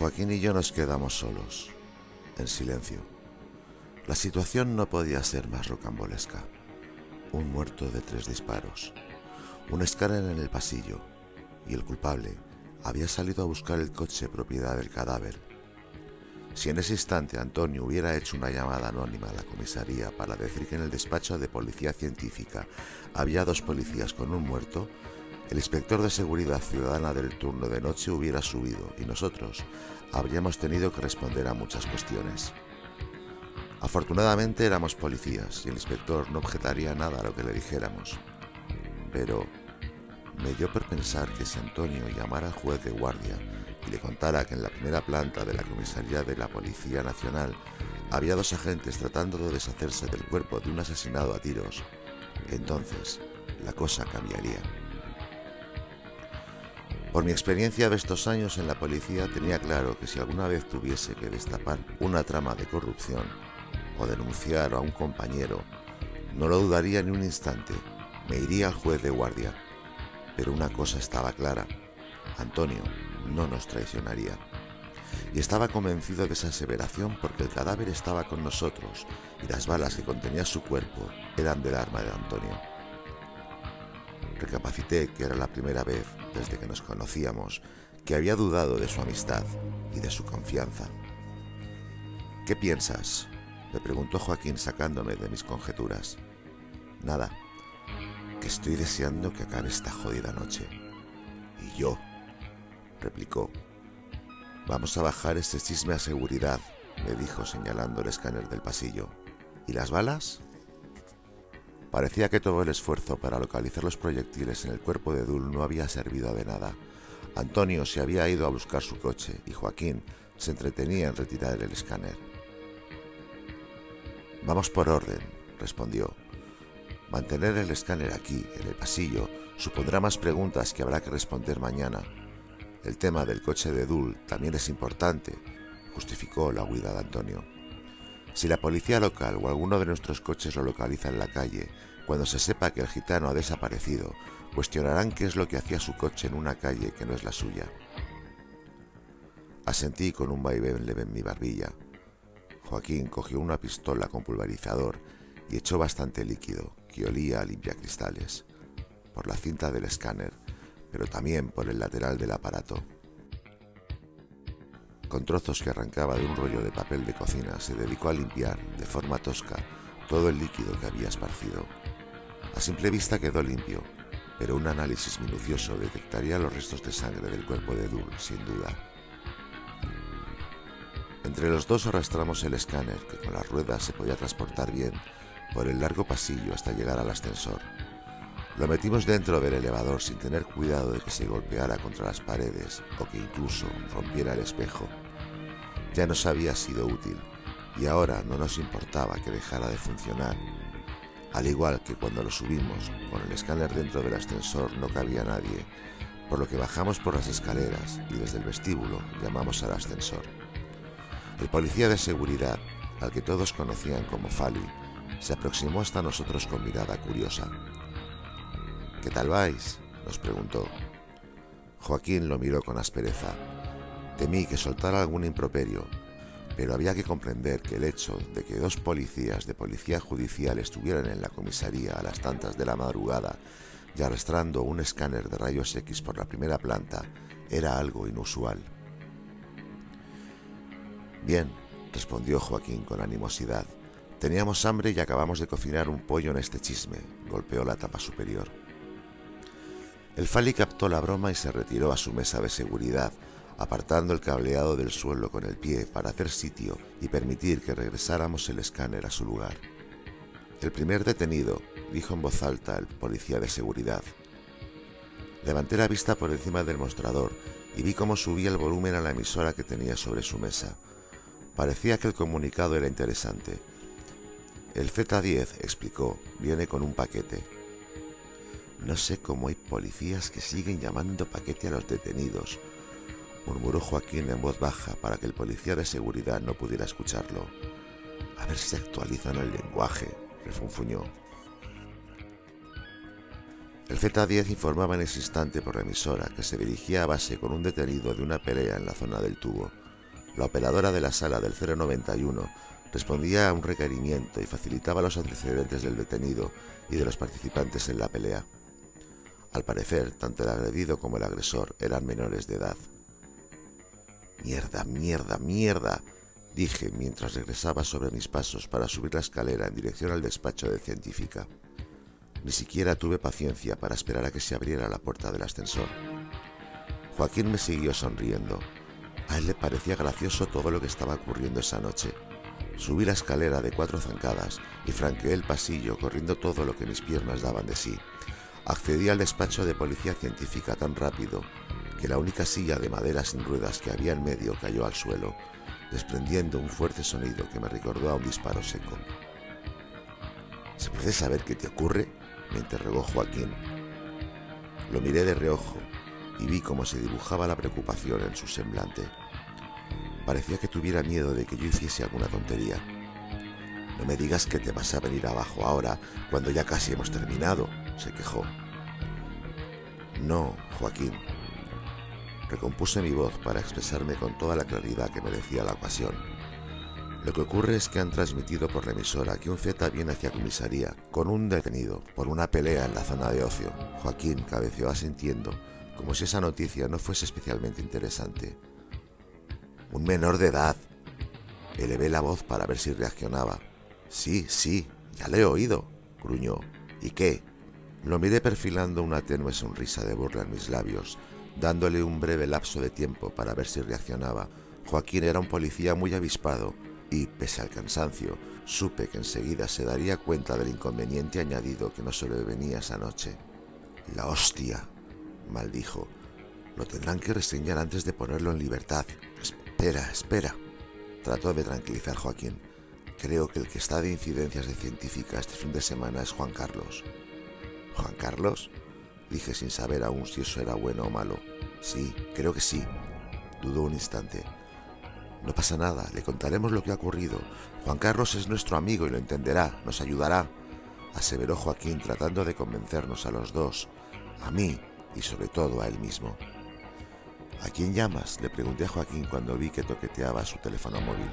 Joaquín y yo nos quedamos solos, en silencio. La situación no podía ser más rocambolesca. Un muerto de tres disparos, un escáner en el pasillo y el culpable había salido a buscar el coche propiedad del cadáver. Si en ese instante Antonio hubiera hecho una llamada anónima a la comisaría para decir que en el despacho de policía científica había dos policías con un muerto, el inspector de seguridad ciudadana del turno de noche hubiera subido y nosotros habríamos tenido que responder a muchas cuestiones. Afortunadamente éramos policías y el inspector no objetaría nada a lo que le dijéramos. Pero me dio por pensar que si Antonio llamara al juez de guardia y le contara que en la primera planta de la comisaría de la Policía Nacional había dos agentes tratando de deshacerse del cuerpo de un asesinado a tiros, entonces la cosa cambiaría. Por mi experiencia de estos años en la policía tenía claro que si alguna vez tuviese que destapar una trama de corrupción o denunciar a un compañero, no lo dudaría ni un instante, me iría al juez de guardia. Pero una cosa estaba clara, Antonio no nos traicionaría. Y estaba convencido de esa aseveración porque el cadáver estaba con nosotros y las balas que contenía su cuerpo eran del arma de Antonio. Recapacité que era la primera vez desde que nos conocíamos que había dudado de su amistad y de su confianza. ¿Qué piensas? me preguntó Joaquín sacándome de mis conjeturas. Nada, que estoy deseando que acabe esta jodida noche. Y yo, replicó. Vamos a bajar este chisme a seguridad, me dijo señalando el escáner del pasillo. ¿Y las balas? Parecía que todo el esfuerzo para localizar los proyectiles en el cuerpo de Dul no había servido de nada. Antonio se había ido a buscar su coche y Joaquín se entretenía en retirar el escáner. Vamos por orden, respondió. Mantener el escáner aquí, en el pasillo, supondrá más preguntas que habrá que responder mañana. El tema del coche de Dul también es importante, justificó la huida de Antonio. Si la policía local o alguno de nuestros coches lo localiza en la calle, cuando se sepa que el gitano ha desaparecido, cuestionarán qué es lo que hacía su coche en una calle que no es la suya. Asentí con un vaivén leve en mi barbilla. Joaquín cogió una pistola con pulverizador y echó bastante líquido, que olía a limpiacristales, por la cinta del escáner, pero también por el lateral del aparato. Con trozos que arrancaba de un rollo de papel de cocina, se dedicó a limpiar, de forma tosca, todo el líquido que había esparcido. A simple vista quedó limpio, pero un análisis minucioso detectaría los restos de sangre del cuerpo de Dul, sin duda. Entre los dos arrastramos el escáner, que con las ruedas se podía transportar bien, por el largo pasillo hasta llegar al ascensor. Lo metimos dentro del elevador sin tener cuidado de que se golpeara contra las paredes o que incluso rompiera el espejo. Ya nos había sido útil y ahora no nos importaba que dejara de funcionar. Al igual que cuando lo subimos, con el escáner dentro del ascensor no cabía nadie, por lo que bajamos por las escaleras y desde el vestíbulo llamamos al ascensor. El policía de seguridad, al que todos conocían como Fali, se aproximó hasta nosotros con mirada curiosa. ¿Qué tal vais? nos preguntó. Joaquín lo miró con aspereza. Temí que soltara algún improperio, pero había que comprender que el hecho de que dos policías de policía judicial estuvieran en la comisaría a las tantas de la madrugada y arrastrando un escáner de rayos X por la primera planta era algo inusual. Bien, respondió Joaquín con animosidad. Teníamos hambre y acabamos de cocinar un pollo en este chisme, golpeó la tapa superior. El Fali captó la broma y se retiró a su mesa de seguridad, apartando el cableado del suelo con el pie para hacer sitio y permitir que regresáramos el escáner a su lugar. El primer detenido, dijo en voz alta el policía de seguridad. Levanté la vista por encima del mostrador y vi cómo subía el volumen a la emisora que tenía sobre su mesa. Parecía que el comunicado era interesante el Z10, explicó, viene con un paquete. No sé cómo hay policías que siguen llamando paquete a los detenidos, murmuró Joaquín en voz baja para que el policía de seguridad no pudiera escucharlo. A ver si actualizan el lenguaje, refunfuñó. El Z10 informaba en ese instante por la emisora que se dirigía a base con un detenido de una pelea en la zona del tubo. La operadora de la sala del 091 respondía a un requerimiento y facilitaba los antecedentes del detenido y de los participantes en la pelea. Al parecer, tanto el agredido como el agresor eran menores de edad. Mierda, mierda, mierda, dije mientras regresaba sobre mis pasos para subir la escalera en dirección al despacho de científica. Ni siquiera tuve paciencia para esperar a que se abriera la puerta del ascensor. Joaquín me siguió sonriendo. A él le parecía gracioso todo lo que estaba ocurriendo esa noche. Subí la escalera de cuatro zancadas y franqueé el pasillo corriendo todo lo que mis piernas daban de sí. Accedí al despacho de policía científica tan rápido que la única silla de madera sin ruedas que había en medio cayó al suelo, desprendiendo un fuerte sonido que me recordó a un disparo seco. ¿Se puede saber qué te ocurre? me interrogó Joaquín. Lo miré de reojo y vi cómo se dibujaba la preocupación en su semblante. Parecía que tuviera miedo de que yo hiciese alguna tontería. No me digas que te vas a venir abajo ahora, cuando ya casi hemos terminado, se quejó. No, Joaquín. Recompuse mi voz para expresarme con toda la claridad que merecía la ocasión. Lo que ocurre es que han transmitido por la emisora que un Z viene hacia comisaría con un detenido por una pelea en la zona de ocio. Joaquín cabeceó asintiendo, como si esa noticia no fuese especialmente interesante. Un menor de edad. Elevé la voz para ver si reaccionaba. Sí, sí, ya le he oído, gruñó. ¿Y qué? Lo miré perfilando una tenue sonrisa de burla en mis labios, dándole un breve lapso de tiempo para ver si reaccionaba. Joaquín era un policía muy avispado y, pese al cansancio, supe que enseguida se daría cuenta del inconveniente añadido que no sobrevenía esa noche. La hostia, maldijo. Lo tendrán que reseñar antes de ponerlo en libertad. Espera, espera. Trató de tranquilizar Joaquín. Creo que el que está de incidencias de científica este fin de semana es Juan Carlos. ¿Juan Carlos? Dije sin saber aún si eso era bueno o malo. Sí, creo que sí. Dudó un instante. No pasa nada, le contaremos lo que ha ocurrido. Juan Carlos es nuestro amigo y lo entenderá, nos ayudará, aseveró Joaquín tratando de convencernos a los dos, a mí y sobre todo a él mismo. ¿A quién llamas? Le pregunté a Joaquín cuando vi que toqueteaba su teléfono móvil.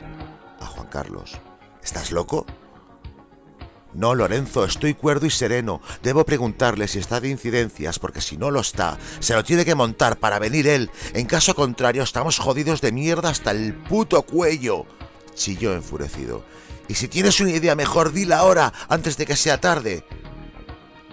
A Juan Carlos. ¿Estás loco? No, Lorenzo, estoy cuerdo y sereno. Debo preguntarle si está de incidencias, porque si no lo está, se lo tiene que montar para venir él. En caso contrario, estamos jodidos de mierda hasta el puto cuello. Chilló enfurecido. Y si tienes una idea mejor, dila ahora, antes de que sea tarde.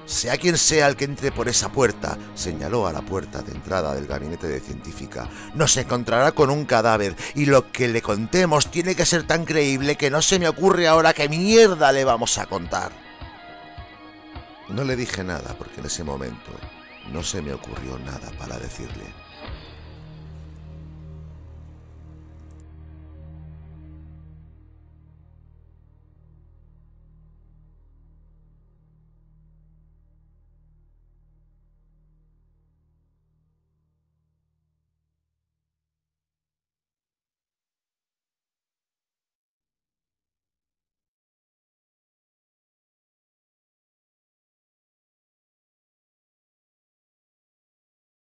Sea quien sea el que entre por esa puerta, señaló a la puerta de entrada del gabinete de científica, nos encontrará con un cadáver y lo que le contemos tiene que ser tan creíble que no se me ocurre ahora qué mierda le vamos a contar. No le dije nada porque en ese momento no se me ocurrió nada para decirle.